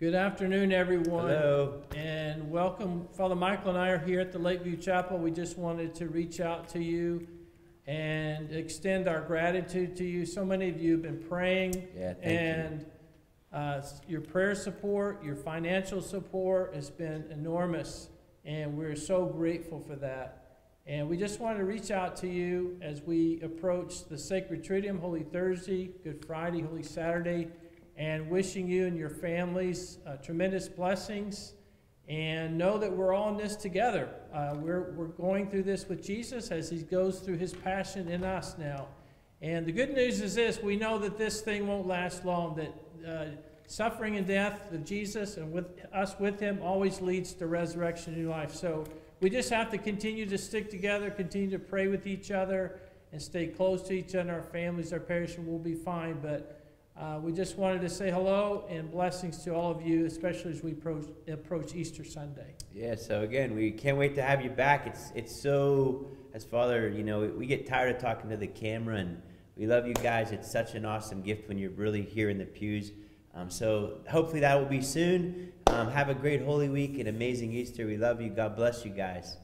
Good afternoon, everyone. Hello. And welcome. Father Michael and I are here at the Lakeview Chapel. We just wanted to reach out to you and extend our gratitude to you. So many of you have been praying, Yeah, and uh, your prayer support, your financial support has been enormous, and we're so grateful for that. And we just wanted to reach out to you as we approach the Sacred Triduum, Holy Thursday, Good Friday, Holy Saturday, and wishing you and your families uh, tremendous blessings. And know that we're all in this together. Uh, we're, we're going through this with Jesus as he goes through his passion in us now. And the good news is this we know that this thing won't last long, that uh, suffering and death of Jesus and with us with him always leads to resurrection and new life. So we just have to continue to stick together, continue to pray with each other, and stay close to each other. Our families, our parish, and we'll be fine. But uh, we just wanted to say hello and blessings to all of you, especially as we approach, approach Easter Sunday. Yeah, so again, we can't wait to have you back. It's it's so as Father, you know, we get tired of talking to the camera, and we love you guys. It's such an awesome gift when you're really here in the pews. Um, so hopefully that will be soon. Um, have a great Holy Week and amazing Easter. We love you. God bless you guys.